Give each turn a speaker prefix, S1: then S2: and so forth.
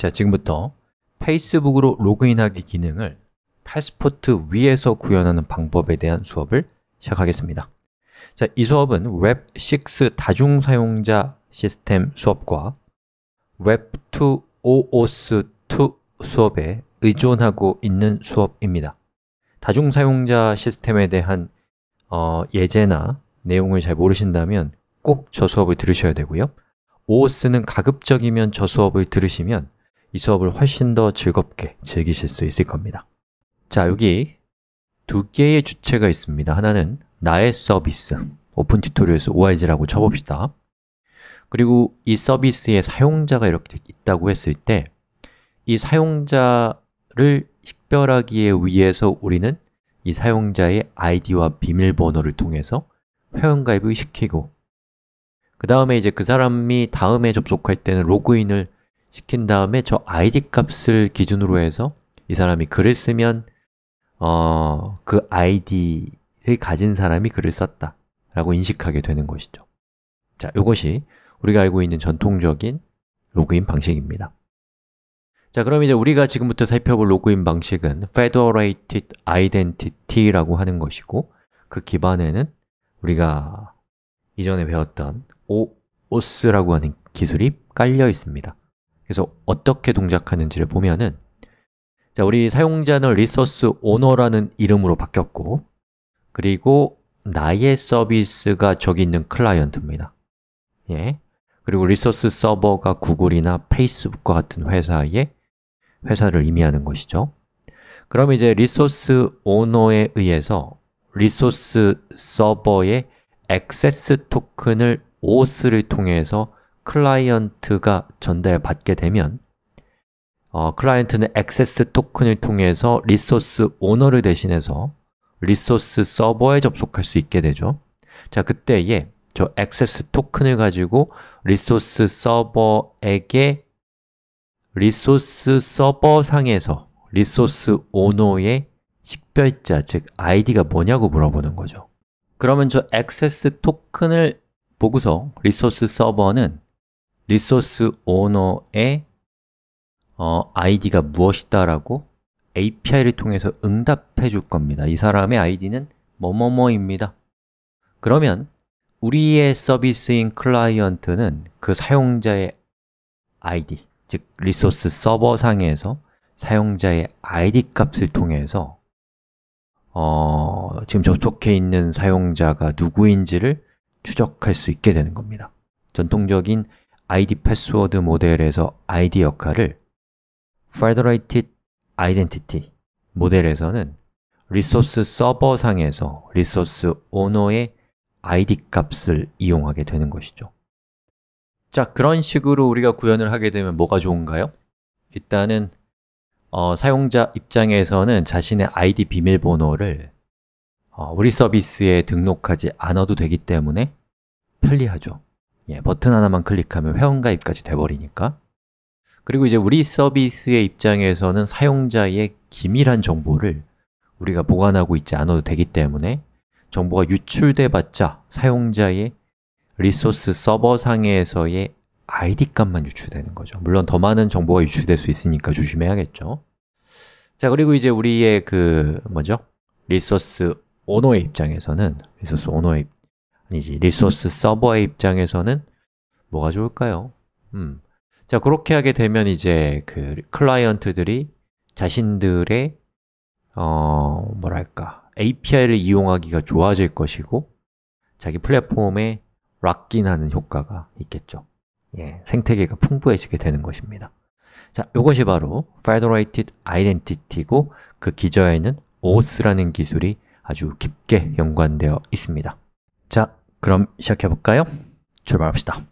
S1: 자, 지금부터 페이스북으로 로그인하기 기능을 패스포트 위에서 구현하는 방법에 대한 수업을 시작하겠습니다. 자, 이 수업은 웹6 다중 사용자 시스템 수업과 웹2 OOS2 수업에 의존하고 있는 수업입니다. 다중 사용자 시스템에 대한 어, 예제나 내용을 잘 모르신다면 꼭 저 수업을 들으셔야 되고요. OOS는 가급적이면 저 수업을 들으시면 이 수업을 훨씬 더 즐겁게 즐기실 수 있을 겁니다. 자, 여기 두 개의 주체가 있습니다. 하나는 나의 서비스, 오픈 튜토리얼에서 org라고 쳐봅시다. 그리고 이 서비스에 사용자가 이렇게 있다고 했을 때 이 사용자를 식별하기 위해서 우리는 이 사용자의 아이디와 비밀번호를 통해서 회원가입을 시키고 그 다음에 이제 그 사람이 다음에 접속할 때는 로그인을 시킨 다음에 저 id 값을 기준으로 해서 이 사람이 글을 쓰면 어, 그 id를 가진 사람이 글을 썼다 라고 인식하게 되는 것이죠. 자, 이것이 우리가 알고 있는 전통적인 로그인 방식입니다. 자, 그럼 이제 우리가 지금부터 살펴볼 로그인 방식은 Federated Identity라고 하는 것이고 그 기반에는 우리가 이전에 배웠던 OAuth라고 하는 기술이 깔려 있습니다 그래서 어떻게 동작하는지를 보면은 자, 우리 사용자는 resource owner라는 이름으로 바뀌었고 그리고 나의 서비스가 저기 있는 클라이언트입니다 예. 그리고 리소스 서버가 구글이나 페이스북과 같은 회사의 회사를 의미하는 것이죠 그럼 이제 resource owner에 의해서 resource server의 access token을 OAuth를 통해서 클라이언트가 전달받게 되면 어, 클라이언트는 access token을 통해서 resource owner를 대신해서 resource server에 접속할 수 있게 되죠. 자, 그때에 저 access token을 가지고 resource server에게 리소스 서버 상에서 리소스 오너의 식별자, 즉 아이디가 뭐냐고 물어보는 거죠. 그러면 저 access token을 보고서 resource server는 resource owner의 어, 아이디가 무엇이다 라고 API를 통해서 응답해 줄 겁니다. 이 사람의 아이디는 뭐뭐뭐입니다. 그러면 우리의 서비스인 클라이언트는 그 사용자의 아이디, 즉 resource server 상에서 사용자의 아이디 값을 통해서 어, 지금 접속해 있는 사용자가 누구인지를 추적할 수 있게 되는 겁니다. 전통적인 ID 패스워드 모델에서 ID 역할을 Federated Identity 모델에서는 리소스 서버 상에서 리소스 오너의 ID 값을 이용하게 되는 것이죠 자, 그런 식으로 우리가 구현을 하게 되면 뭐가 좋은가요? 일단은 어, 사용자 입장에서는 자신의 ID 비밀번호를 어, 우리 서비스에 등록하지 않아도 되기 때문에 편리하죠 예, 버튼 하나만 클릭하면 회원가입까지 돼버리니까. 그리고 이제 우리 서비스의 입장에서는 사용자의 기밀한 정보를 우리가 보관하고 있지 않아도 되기 때문에 정보가 유출돼 봤자 사용자의 resource server 상에서의 ID 값만 유출되는 거죠. 물론 더 많은 정보가 유출될 수 있으니까 조심해야겠죠. 자, 그리고 이제 우리의 그 뭐죠? 리소스 오너의 입장에서는 리소스 오너의 아니지, 리소스 서버의 입장에서는 뭐가 좋을까요? 음. 자, 그렇게 하게 되면 이제 그 클라이언트들이 자신들의 어, 뭐랄까 API를 이용하기가 좋아질 것이고 자기 플랫폼에 락인하는 효과가 있겠죠 예, 생태계가 풍부해지게 되는 것입니다 자, 이것이 바로 Federated Identity고 그 기저에는 OAuth라는 기술이 아주 깊게 연관되어 있습니다 자, 그럼 시작해 볼까요? 출발합시다